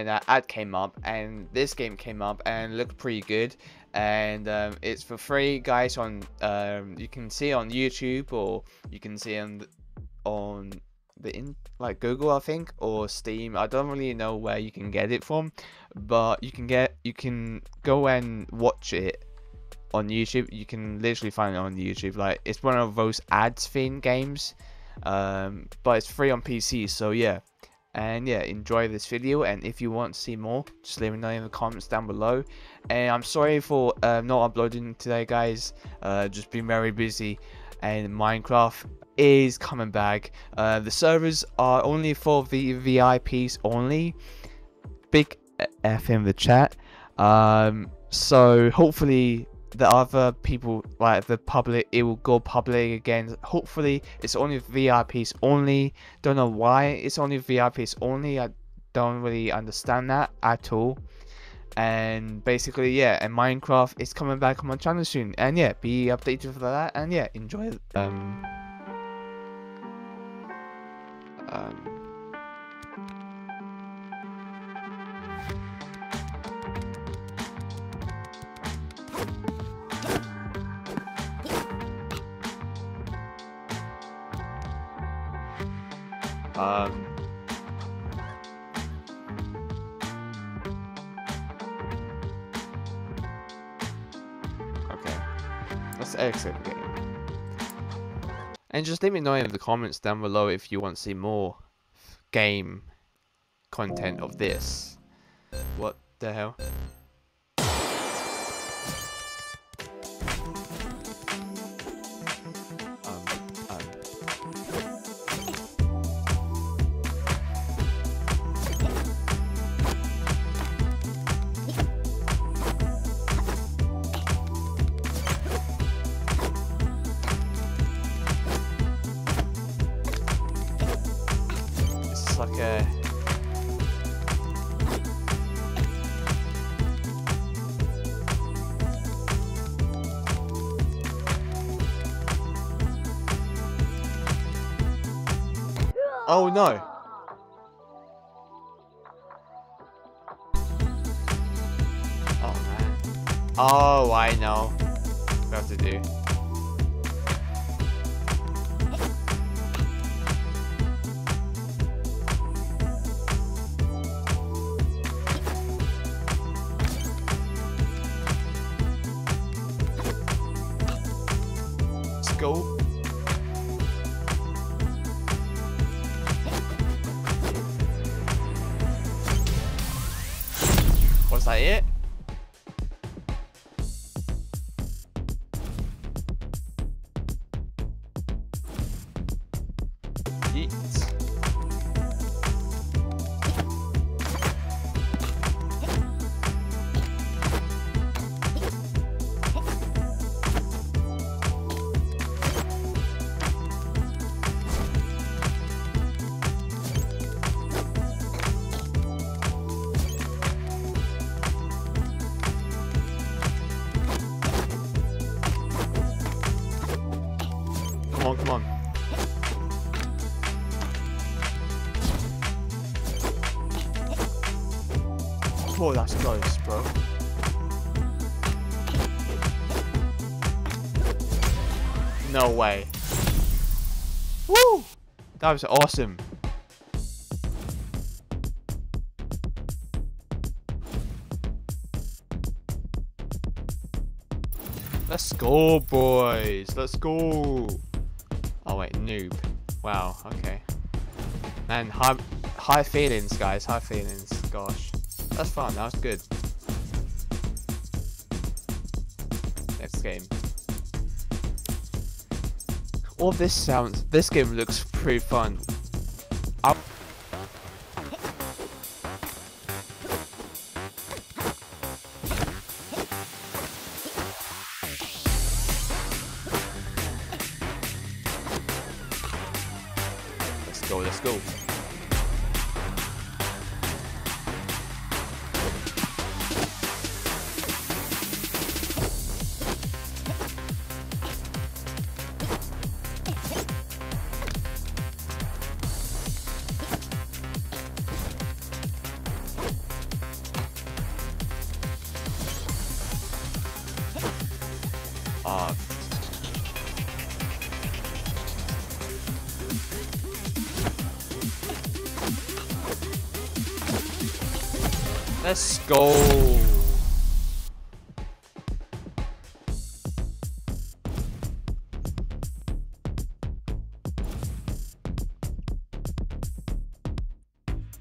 and uh, ad came up and this game came up and looked pretty good. And um, it's for free guys on um, you can see on youtube or you can see on on the in like google i think or steam. I don't really know where you can get it from but you can get you can go and watch it on youtube. You can literally find it on youtube. Like it's one of those ads theme games um, but it's free on pc so yeah and yeah enjoy this video and if you want to see more just let me know in the comments down below. And i'm sorry for uh, not uploading today guys. Uh, just been very busy and minecraft is coming back. Uh, the servers are only for the vips only. Big f in the chat. Um, so hopefully the other people like the public it will go public again. Hopefully it's only vips only. Don't know why it's only vips only. I don't really understand that at all. And basically yeah and minecraft is coming back on my channel soon. And yeah be updated for that. And yeah enjoy um um Um, okay, let's exit the game. And just let me know in the comments down below if you want to see more game content of this. What the hell? A Oh no. Oh man. Oh, I know what have to do. Go. Was that it? That's close, bro. No way. Woo! That was awesome. Let's go, boys. Let's go. Oh wait, noob. Wow. Okay. And high, high feelings, guys. High feelings. Gosh, that's fun. That was good. Next game. All this sounds. This game looks pretty fun. Let's go.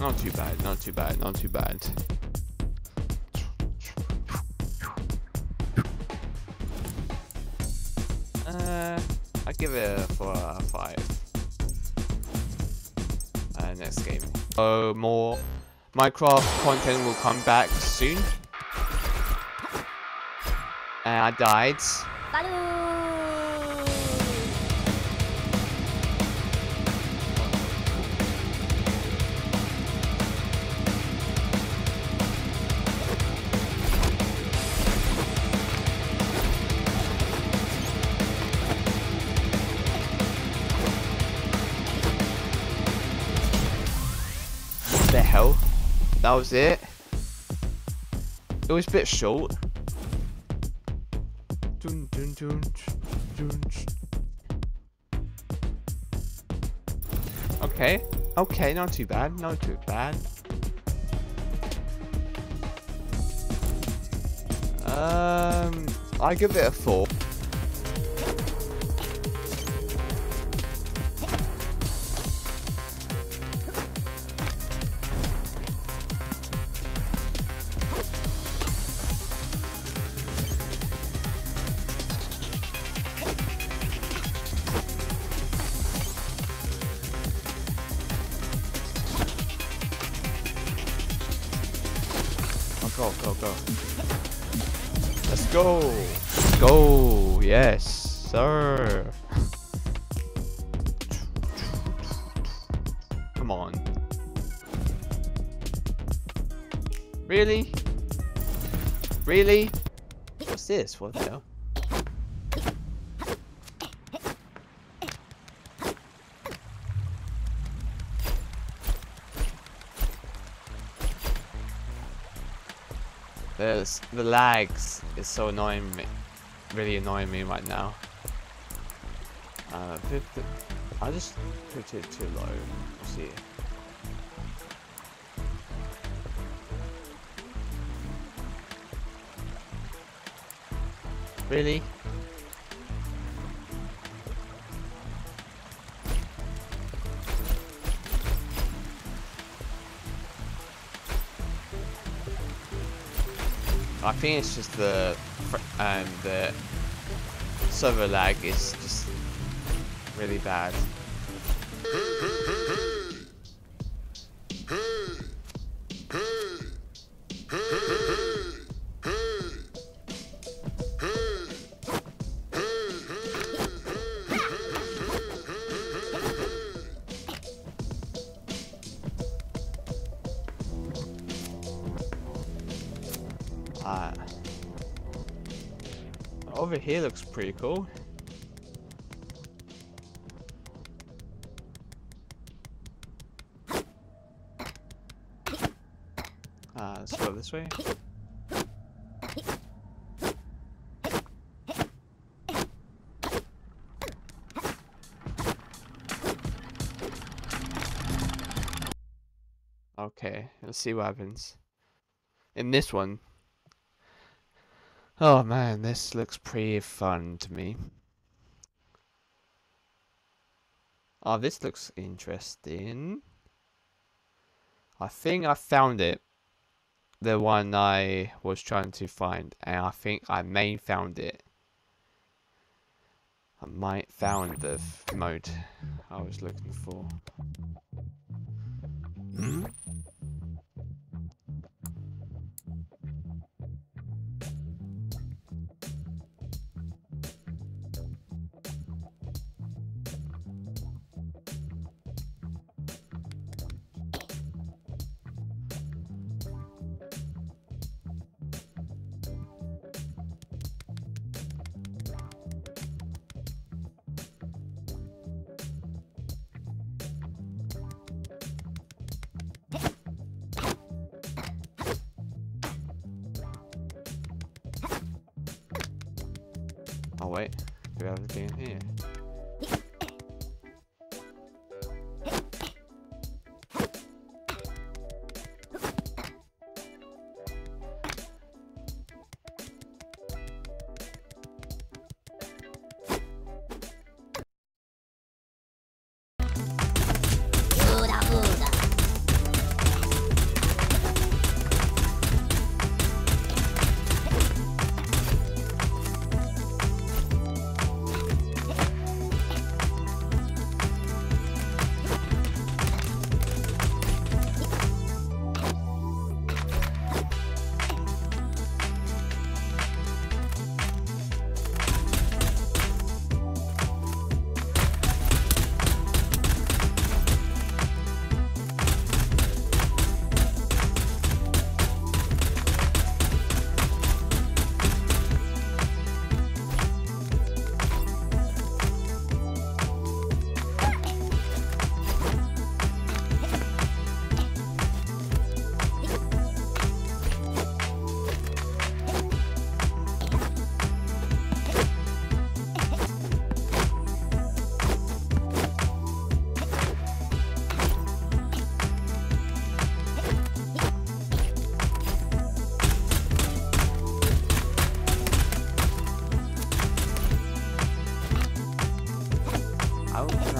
Not too bad, not too bad, not too bad. Uh, I give it a four out of five. Uh, next game. Oh, more Minecraft content will come back soon. And I died. What that was it. It was a bit short. Dun, dun, dun, okay, okay, not too bad, not too bad. Um, I give it a 4. Go, go, go. Let's go. Go. Yes, sir. Come on. Really? Really? What's this? What the hell? There's the lags is so annoying me, really annoying me right now. Uh, put the, I just put it too low. Let's see. Really? Think it's just the um, the server lag is just really bad. Over here looks pretty cool. Ah, let's go this way. Okay, let's see what happens. In this one, Oh man, this looks pretty fun to me. Oh, this looks interesting. I think I found it. The one I was trying to find. And I think I may found it. I might found the mode I was looking for. Wait, do we have a game here?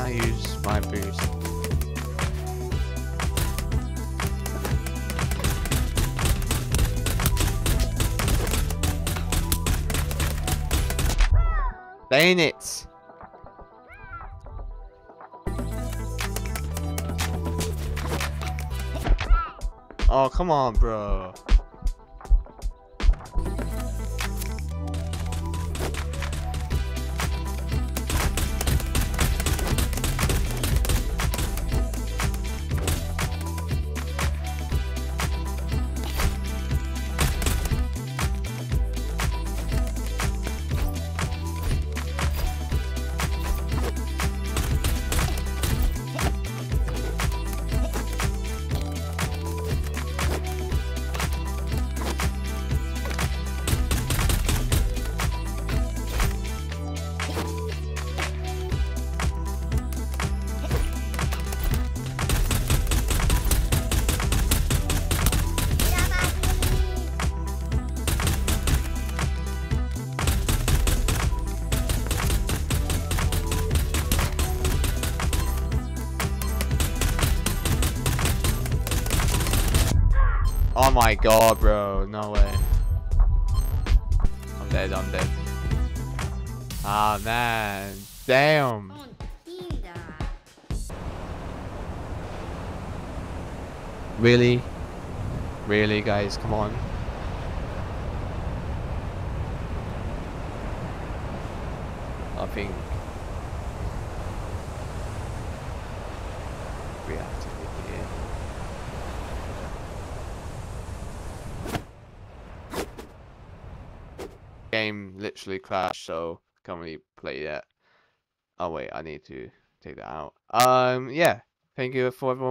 I use my boost? Dang it! Oh, come on, bro. My god, bro. No way. I'm dead, I'm dead. Ah, man. Damn. Really? Really, guys? Come on. I think we have to be here. Game literally crashed, so can't really play yet. Oh wait, I need to take that out. Um, yeah. Thank you for everyone.